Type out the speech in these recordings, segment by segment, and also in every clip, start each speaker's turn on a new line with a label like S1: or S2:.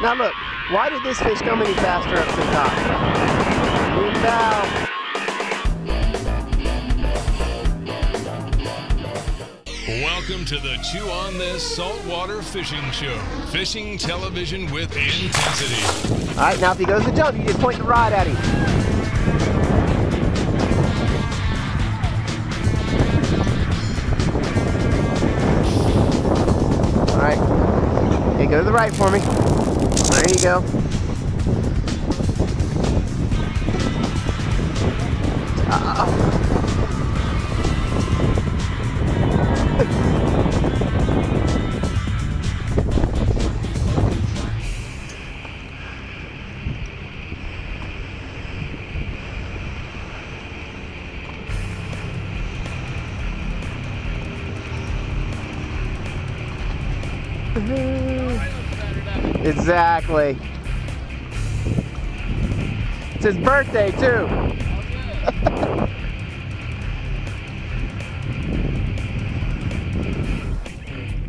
S1: Now look, why did this fish come any faster up to the top?
S2: Welcome to the Chew on This Saltwater Fishing Show. Fishing television with intensity.
S1: All right, now if he goes to jump, you just point the rod at him. All right. Hey, go to the right for me. There you go. Uh-huh. Exactly. It's his birthday too.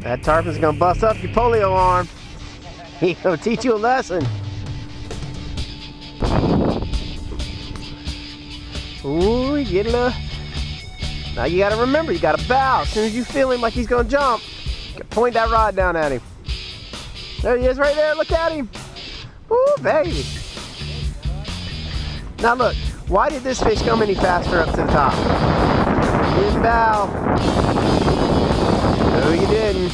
S1: that tarpon's gonna bust up your polio arm. He gonna teach you a lesson. Ooh, you get a. Now you gotta remember, you gotta bow. As soon as you feel him like he's gonna jump, point that rod down at him. There he is right there, look at him. Ooh, baby. Now look, why did this fish come any faster up to the top? Didn't bow. No, you didn't.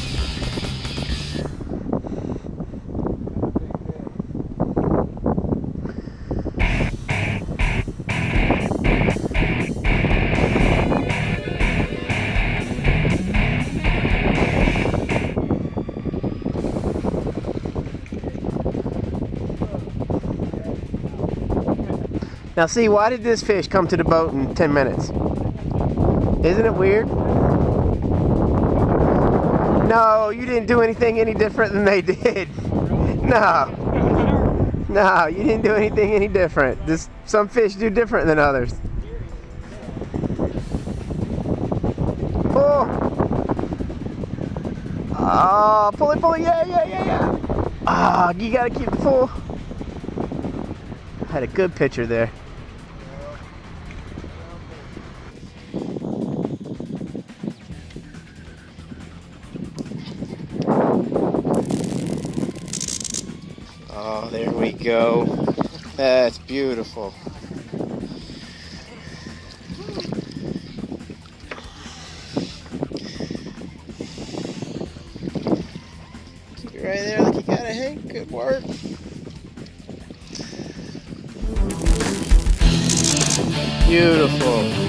S1: Now see, why did this fish come to the boat in 10 minutes? Isn't it weird? No, you didn't do anything any different than they did. No. No, you didn't do anything any different. This, some fish do different than others. Oh. Oh, pull it, pull it, yeah, yeah, yeah, yeah. Ah, you gotta keep the full. Had a good picture there. Oh, there we go. That's beautiful. Keep it right there like you got it, Hank. Good work. Beautiful.